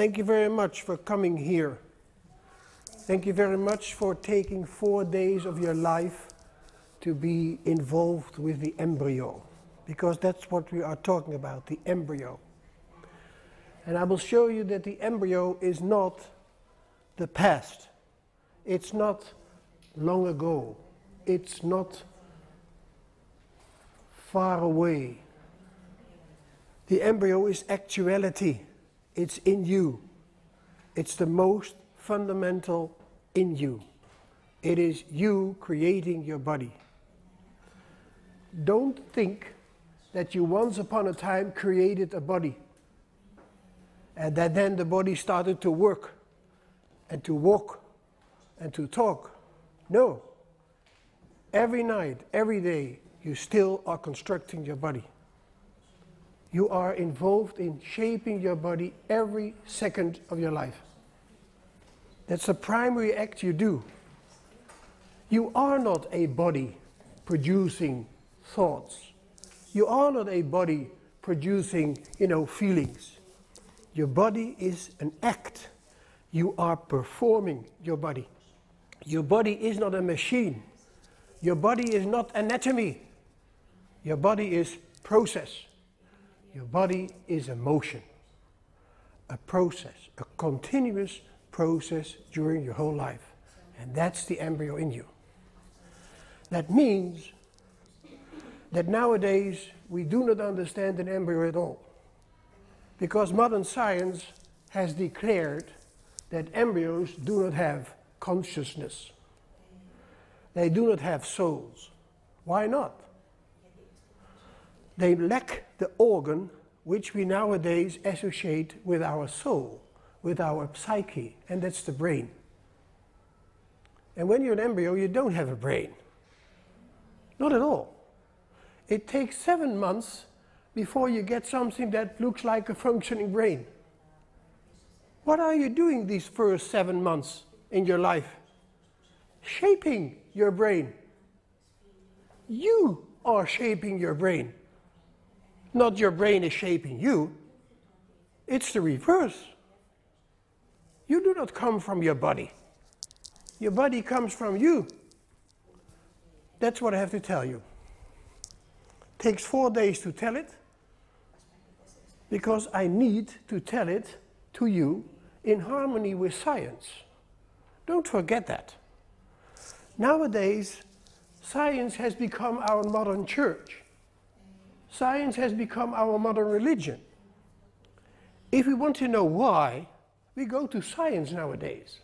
Thank you very much for coming here. Thank you very much for taking four days of your life to be involved with the embryo, because that's what we are talking about the embryo. And I will show you that the embryo is not the past, it's not long ago, it's not far away. The embryo is actuality, it's in you. It's the most fundamental in you. It is you creating your body. Don't think that you once upon a time created a body and that then the body started to work and to walk and to talk. No. Every night, every day, you still are constructing your body. You are involved in shaping your body every second of your life. That's the primary act you do. You are not a body producing thoughts. You are not a body producing, you know, feelings. Your body is an act. You are performing your body. Your body is not a machine. Your body is not anatomy. Your body is process. Your body is a motion, a process, a continuous process during your whole life. And that's the embryo in you. That means that nowadays we do not understand an embryo at all. Because modern science has declared that embryos do not have consciousness. They do not have souls. Why not? They lack the organ which we nowadays associate with our soul, with our psyche, and that's the brain. And when you're an embryo, you don't have a brain. Not at all. It takes seven months before you get something that looks like a functioning brain. What are you doing these first seven months in your life? Shaping your brain. You are shaping your brain. Not your brain is shaping you. It's the reverse. You do not come from your body. Your body comes from you. That's what I have to tell you. Takes four days to tell it because I need to tell it to you in harmony with science. Don't forget that. Nowadays, science has become our modern church. Science has become our modern religion. If we want to know why, we go to science nowadays.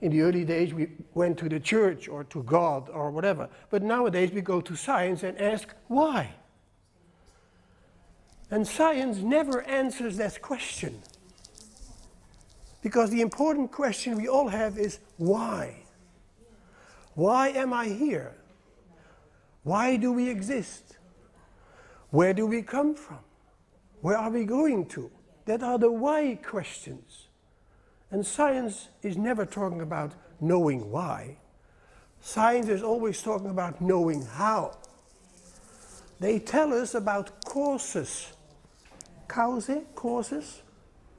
In the early days, we went to the church or to God or whatever. But nowadays, we go to science and ask why. And science never answers that question. Because the important question we all have is why? Why am I here? Why do we exist? Where do we come from? Where are we going to? That are the why questions. And science is never talking about knowing why. Science is always talking about knowing how. They tell us about causes. Cause, causes.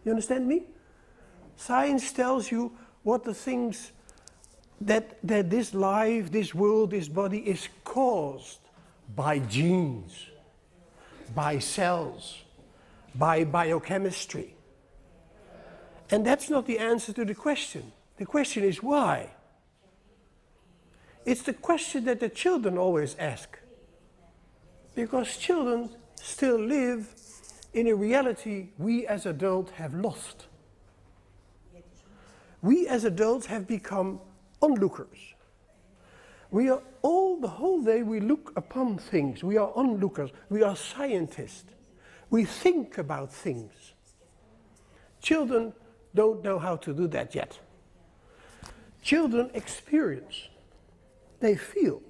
You understand me? Science tells you what the things that, that this life, this world, this body is caused by genes by cells, by biochemistry. And that's not the answer to the question. The question is why? It's the question that the children always ask. Because children still live in a reality we as adults have lost. We as adults have become onlookers. We are all the whole day we look upon things. We are onlookers. We are scientists. We think about things. Children don't know how to do that yet. Children experience. They feel.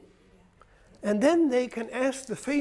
And then they can ask the famous